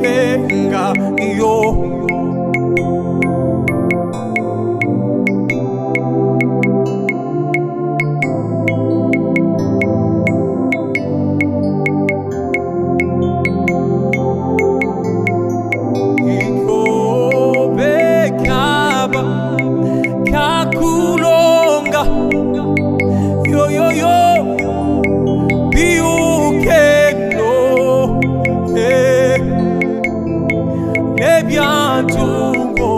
ngiyosinga ngiyo 中国